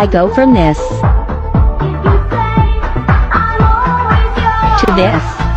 I go from this to this.